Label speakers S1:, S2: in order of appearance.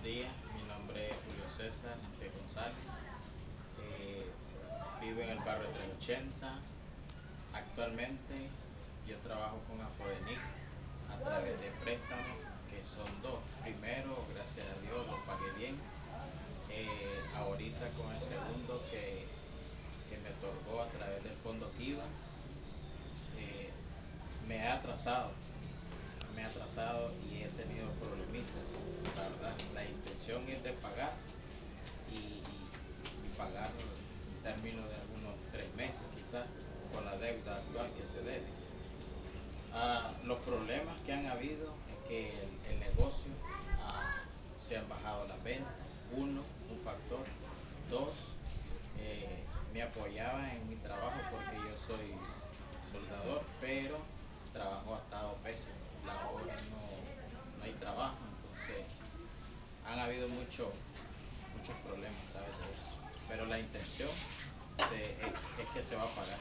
S1: buenos días. Mi nombre es Julio César de González. Eh, vivo en el barrio 380. Actualmente yo trabajo con Afodenic a través de préstamos que son dos. Primero, gracias a Dios, lo pagué bien. Eh, ahorita con el segundo que, que, me otorgó a través del fondo Kiva, eh, me ha atrasado me ha atrasado y he tenido con la deuda actual que se debe. Ah, los problemas que han habido es que el, negocio ah, se han bajado las ventas, uno, un factor, dos, eh, me apoyaba en mi trabajo porque yo soy soldador, pero trabajo ha estado pésimo, la hora no, no hay trabajo, entonces han habido mucho, muchos problemas a través de eso. Pero la intención es, que se va a pagar